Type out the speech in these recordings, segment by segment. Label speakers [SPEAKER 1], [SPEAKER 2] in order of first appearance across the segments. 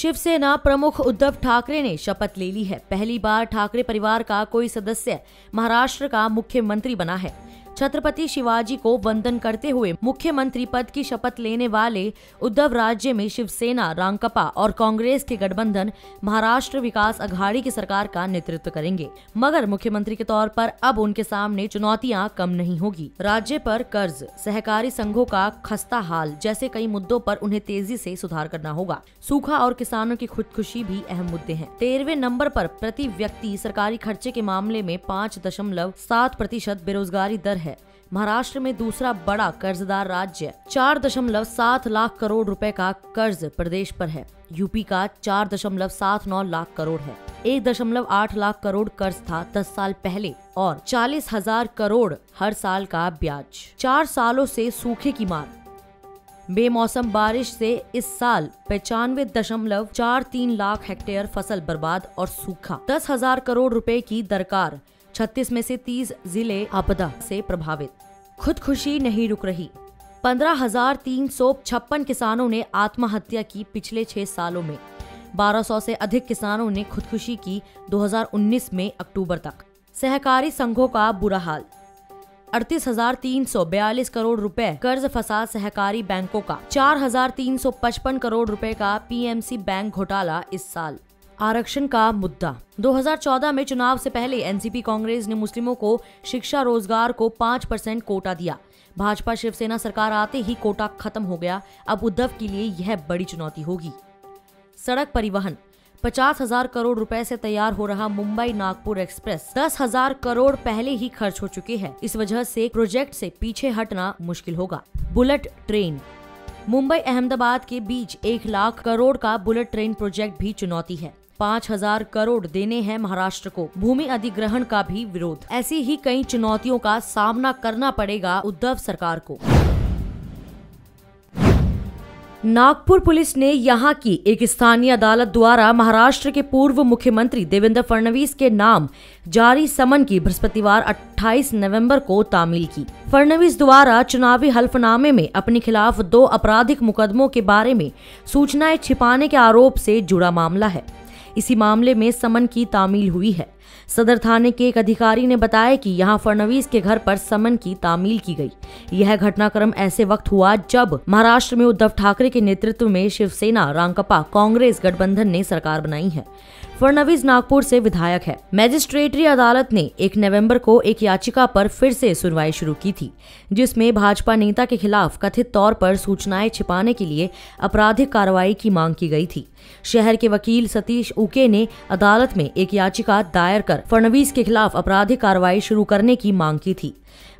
[SPEAKER 1] शिवसेना प्रमुख उद्धव ठाकरे ने शपथ ले ली है। पहली बार ठाकरे परिवार का कोई सदस्य महाराष्ट्र का मुख्यमंत्री बना है। छत्रपति शिवाजी को वंदन करते हुए मुख्यमंत्री पद की शपथ लेने वाले उद्धव राज्य में शिवसेना रांकपा और कांग्रेस के गठबंधन महाराष्ट्र विकास अघाड़ी की सरकार का नेतृत्व करेंगे। मगर मुख्यमंत्री के तौर पर अब उनके सामने चुनौतियाँ कम नहीं होगी। राज्य पर कर्ज, सहकारी संघों का खस्ता हाल जैसे कई मुद्दों पर उन्हें तेज़ी से सुधार करना होगा। सूखा और किसानों की खुदकुशी भी अहम मुद्दे हैं। तेरहवे नंबर पर प्रति व्यक्ति सरकारी खर्चे के मामले में पाँच दशमलव सात प्रतिशत बेरोजगारी दर है। महाराष्ट्र में दूसरा बड़ा कर्जदार राज्य, चार दशमलव सात लाख करोड़ रुपए का कर्ज प्रदेश पर है। यूपी का चार दशमलव सात नौ लाख करोड़ है। एक दशमलव आठ लाख करोड़ कर्ज था दस साल पहले और चालीस हज़ार करोड़ हर साल का ब्याज। चार सालों से सूखे की मार। बेमौसम बारिश से इस साल पचानवे दशमलव चार तीन लाख हेक्टेयर फ़सल बर्बाद और सूखा। दस हज़ार करोड़ रुपए की दरकार। छत्तीस में से तीस ज़िले आपदा से प्रभावित। खुदकुशी नहीं रुक रही। पंद्रह हज़ार तीन सौ छप्पन किसानों ने आत्महत्या की पिछले छह सालों में। 1200 से अधिक किसानों ने खुदकुशी की 2019 में अक्टूबर तक। सहकारी संघों का बुरा हाल। अड़तीस हज़ार तीन सौ बयालीस करोड़ रुपए कर्ज फसाद सहकारी बैंकों का। चार हज़ार तीन सौ पचपन करोड़ रुपए का पीएमसी बैंक घोटाला इस साल। आरक्षण का मुद्दा। 2014 में चुनाव से पहले एनसीपी कांग्रेस ने मुस्लिमों को शिक्षा रोज़गार को पाँच परसेंट कोटा दिया। भाजपा शिवसेना सरकार आते ही कोटा खत्म हो गया। अब उद्धव के लिए यह बड़ी चुनौती होगी। सड़क परिवहन। पचास हज़ार करोड़ रुपए से तैयार हो रहा मुंबई नागपुर एक्सप्रेस। दस हज़ार करोड़ पहले ही खर्च हो चुके हैं। इस वजह से प्रोजेक्ट से पीछे हटना मुश्किल होगा। Bullet train. मुंबई अहमदाबाद के बीच एक लाख करोड़ का बुलेट ट्रेन प्रोजेक्ट भी चुनौती है। पाँच हज़ार करोड़ देने हैं महाराष्ट्र को। भूमि अधिग्रहण का भी विरोध। ऐसी ही कई चुनौतियों का सामना करना पड़ेगा उद्धव सरकार को। नागपुर पुलिस ने यहाँ की एक स्थानीय अदालत द्वारा महाराष्ट्र के पूर्व मुख्यमंत्री देवेंद्र फडणवीस के नाम जारी समन की बृहस्पतिवार 28 नवंबर को तामील की। फडणवीस द्वारा चुनावी हल्फनामे में अपने खिलाफ दो आपराधिक मुकदमों के बारे में सूचनाएँ छिपाने के आरोप से जुड़ा मामला है। इसी मामले में समन की तामील हुई है। सदर थाने के एक अधिकारी ने बताया कि यहाँ फडणवीस के घर पर समन की तामील की गई। यह घटनाक्रम ऐसे वक्त हुआ जब महाराष्ट्र में उद्धव ठाकरे के नेतृत्व में शिवसेना रांकपा कांग्रेस गठबंधन ने सरकार बनाई है। फडणवीस नागपुर से विधायक है। मैजिस्ट्रेटरी अदालत ने एक नवंबर को एक याचिका पर फिर से सुनवाई शुरू की थी, जिसमें भाजपा नेता के खिलाफ कथित तौर पर सूचनाएँ छिपाने के लिए आपराधिक कार्रवाई की मांग की गई थी। शहर के वकील सतीश उके ने अदालत में एक याचिका दायर कर फडणवीस के खिलाफ आपराधिक कार्रवाई शुरू करने की मांग की थी।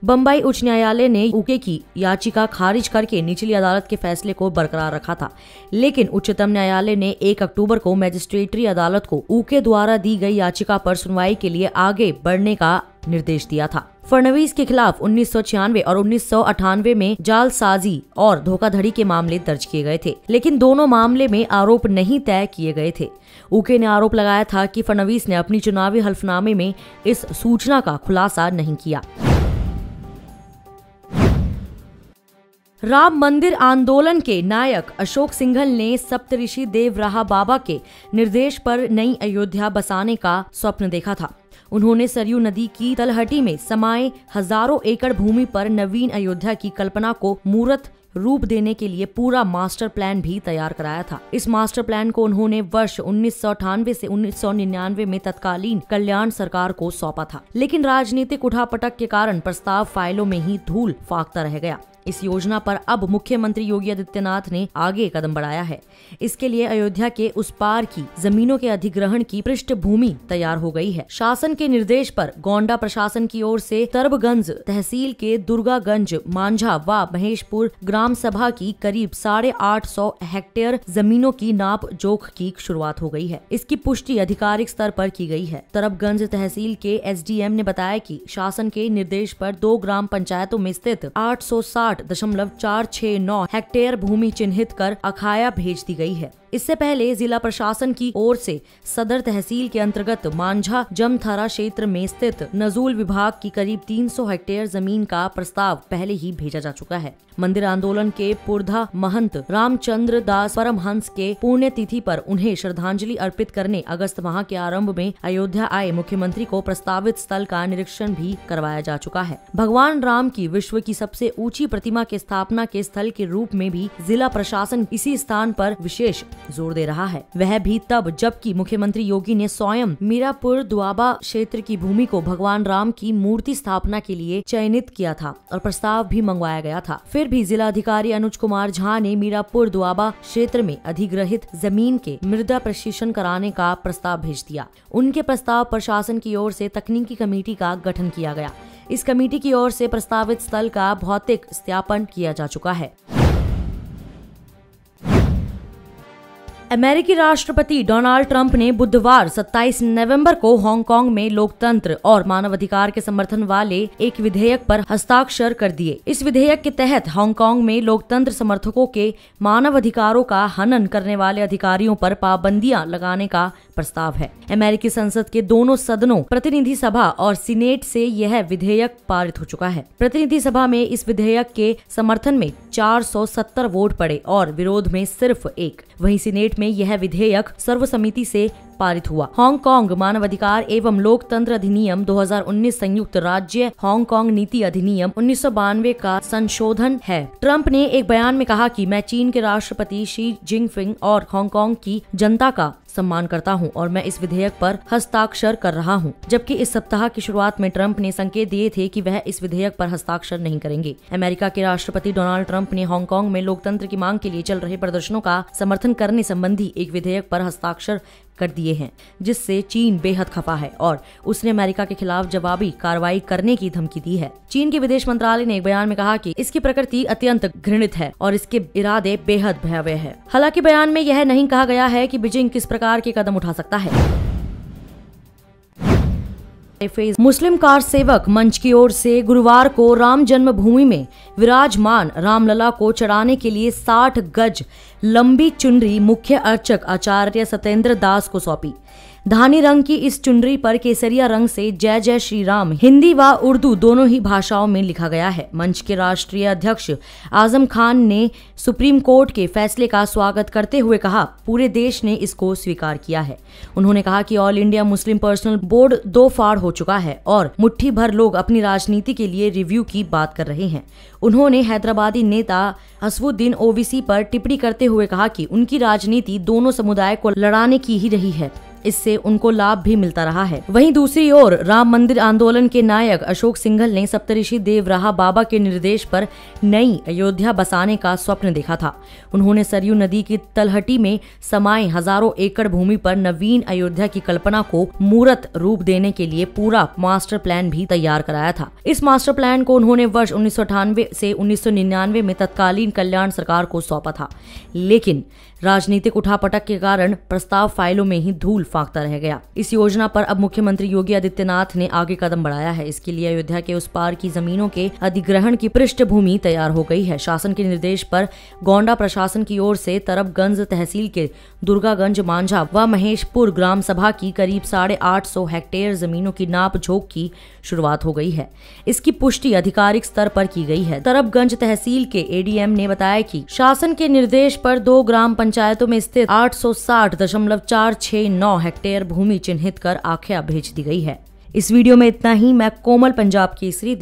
[SPEAKER 1] बम्बई उच्च न्यायालय ने उके की याचिका खारिज करके निचली अदालत के फैसले को बरकरार रखा था। लेकिन उच्चतम न्यायालय ने 1 अक्टूबर को मैजिस्ट्रेटरी अदालत को उके द्वारा दी गई याचिका पर सुनवाई के लिए आगे बढ़ने का निर्देश दिया था। फडणवीस के खिलाफ उन्नीस सौ छियानवे और उन्नीस सौ अठानवे में जालसाजी और धोखाधड़ी के मामले दर्ज किए गए थे, लेकिन दोनों मामले में आरोप नहीं तय किए गए थे। उके ने आरोप लगाया था कि फडणवीस ने अपनी चुनावी हल्फनामे में इस सूचना का खुलासा नहीं किया। राम मंदिर आंदोलन के नायक अशोक सिंघल ने सप्तऋषि देव रहा बाबा के निर्देश पर नई अयोध्या बसाने का स्वप्न देखा था। उन्होंने सरयू नदी की तलहटी में समाये हज़ारों एकड़ भूमि पर नवीन अयोध्या की कल्पना को मूर्त रूप देने के लिए पूरा मास्टर प्लान भी तैयार कराया था। इस मास्टर प्लान को उन्होंने वर्ष उन्नीस से उन्नीस सौ निन्यानवे में तत्कालीन कल्याण सरकार को सौंपा था। लेकिन राजनीतिक उठापटक के कारण प्रस्ताव फाइलों में ही धूल फाकता रह गया। इस योजना पर अब मुख्यमंत्री योगी आदित्यनाथ ने आगे कदम बढ़ाया है। इसके लिए अयोध्या के उस पार की जमीनों के अधिग्रहण की पृष्ठभूमि तैयार हो गई है। शासन के निर्देश पर गोंडा प्रशासन की ओर से तरबगंज तहसील के दुर्गागंज, मांझा व महेशपुर ग्राम सभा की करीब साढ़े आठ सौ हेक्टेयर जमीनों की नाप जोख की शुरुआत हो गई है। इसकी पुष्टि आधिकारिक स्तर पर की गई है। तरबगंज तहसील के एसडीएम ने बताया कि शासन के निर्देश पर दो ग्राम पंचायतों में स्थित आठ साठ दशमलव चार छह नौ हेक्टेयर भूमि चिन्हित कर अखाया भेज दी गई है। इससे पहले जिला प्रशासन की ओर से सदर तहसील के अंतर्गत मांझा जमथारा क्षेत्र में स्थित नजूल विभाग की करीब 300 हेक्टेयर ज़मीन का प्रस्ताव पहले ही भेजा जा चुका है। मंदिर आंदोलन के पुरधा महंत रामचंद्र दास परमहंस के पुण्यतिथि पर उन्हें श्रद्धांजलि अर्पित करने अगस्त माह के आरंभ में अयोध्या आए मुख्यमंत्री को प्रस्तावित स्थल का निरीक्षण भी करवाया जा चुका है। भगवान राम की विश्व की सबसे ऊँची प्रतिमा के स्थापना के स्थल के रूप में भी जिला प्रशासन इसी स्थान पर विशेष ज़ोर दे रहा है। वह भी तब जबकि मुख्यमंत्री योगी ने स्वयं मीरापुर दुआबा क्षेत्र की भूमि को भगवान राम की मूर्ति स्थापना के लिए चयनित किया था और प्रस्ताव भी मंगवाया गया था। फिर भी जिला अधिकारी अनुज कुमार झा ने मीरापुर दुआबा क्षेत्र में अधिग्रहित ज़मीन के मृदा प्रशिक्षण कराने का प्रस्ताव भेज दिया। उनके प्रस्ताव प्रशासन की ओर से तकनीकी कमेटी का गठन किया गया। इस कमेटी की ओर से प्रस्तावित स्थल का भौतिक सत्यापन किया जा चुका है। अमेरिकी राष्ट्रपति डोनाल्ड ट्रंप ने बुधवार 27 नवंबर को हांगकांग में लोकतंत्र और मानवाधिकार के समर्थन वाले एक विधेयक पर हस्ताक्षर कर दिए। इस विधेयक के तहत हांगकांग में लोकतंत्र समर्थकों के मानव अधिकारों का हनन करने वाले अधिकारियों पर पाबंदियाँ लगाने का प्रस्ताव है। अमेरिकी संसद के दोनों सदनों, प्रतिनिधि सभा और सीनेट से यह विधेयक पारित हो चुका है। प्रतिनिधि सभा में इस विधेयक के समर्थन में 470 वोट पड़े और विरोध में सिर्फ़ एक। वहीं सीनेट में यह विधेयक सर्वसम्मति से पारित हुआ। हांगकांग मानवाधिकार एवं लोकतंत्र अधिनियम 2019 संयुक्त राज्य हांगकांग नीति अधिनियम उन्नीस सौ बानवे का संशोधन है। ट्रंप ने एक बयान में कहा कि मैं चीन के राष्ट्रपति शी जिनपिंग और हांगकांग की जनता का सम्मान करता हूँ और मैं इस विधेयक पर हस्ताक्षर कर रहा हूँ। जबकि इस सप्ताह की शुरुआत में ट्रंप ने संकेत दिए थे कि वह इस विधेयक पर हस्ताक्षर नहीं करेंगे। अमेरिका के राष्ट्रपति डोनाल्ड ट्रंप ने हांगकांग में लोकतंत्र की मांग के लिए चल रहे प्रदर्शनों का समर्थन करने संबंधी एक विधेयक पर हस्ताक्षर कर दिए हैं, जिससे चीन बेहद खफा है और उसने अमेरिका के खिलाफ जवाबी कार्रवाई करने की धमकी दी है। चीन के विदेश मंत्रालय ने एक बयान में कहा कि इसकी प्रकृति अत्यंत घृणित है और इसके इरादे बेहद भयावह है। हालाँकि बयान में यह नहीं कहा गया है कि बीजिंग किस प्रकार के कदम उठा सकता है। मुस्लिम कार सेवक मंच की ओर से गुरुवार को राम जन्मभूमि में विराजमान रामलला को चढ़ाने के लिए 60 गज लंबी चुनरी मुख्य अर्चक आचार्य सत्येंद्र दास को सौंपी। धानी रंग की इस चुनरी पर केसरिया रंग से जय जय श्री राम हिंदी व उर्दू दोनों ही भाषाओं में लिखा गया है। मंच के राष्ट्रीय अध्यक्ष आज़म खान ने सुप्रीम कोर्ट के फैसले का स्वागत करते हुए कहा, पूरे देश ने इसको स्वीकार किया है। उन्होंने कहा कि all India Muslim personal board दो फाड़ हो चुका है और मुट्ठी भर लोग अपनी राजनीति के लिए रिव्यू की बात कर रहे हैं। उन्होंने हैदराबादी नेता हसवुद्दीन ओवीसी पर टिप्पणी करते हुए कहा कि उनकी राजनीति दोनों समुदाय को लड़ाने की ही रही है। इससे उनको लाभ भी मिलता रहा है। वहीं दूसरी ओर, राम मंदिर आंदोलन के नायक अशोक सिंघल ने सप्तऋषि देव रहा बाबा के निर्देश पर नई अयोध्या बसाने का स्वप्न देखा था। उन्होंने सरयू नदी की तलहटी में समाये हज़ारों एकड़ भूमि पर नवीन अयोध्या की कल्पना को मूर्त रूप देने के लिए पूरा मास्टर प्लान भी तैयार कराया था। इस मास्टर प्लान को उन्होंने वर्ष उन्नीस से उन्नीस सौ निन्यानवे में तत्कालीन कल्याण सरकार को सौंपा था। लेकिन, राजनीतिक उठापटक के कारण प्रस्ताव फाइलों में ही धूल फाकता रह गया। इस योजना पर अब मुख्यमंत्री योगी आदित्यनाथ ने आगे कदम बढ़ाया है। इसके लिए अयोध्या के उस पार की जमीनों के अधिग्रहण की पृष्ठभूमि तैयार हो गई है। शासन के निर्देश पर गोंडा प्रशासन की ओर से तरबगंज तहसील के दुर्गागंज, मांझा व महेशपुर ग्राम सभा की करीब साढ़े आठ सौ हेक्टेयर जमीनों की नाप झोंक की शुरुआत हो गई है। इसकी पुष्टि आधिकारिक स्तर पर की गई है। तरबगंज तहसील के एडीएम ने बताया कि शासन के निर्देश पर दो ग्राम पंचायतों में स्थित आठ सौ साठ दशमलव चार छह नौ हेक्टेयर भूमि चिन्हित कर आख्या भेज दी गई है। इस वीडियो में इतना ही। मैं कोमल पंजाब केसरी।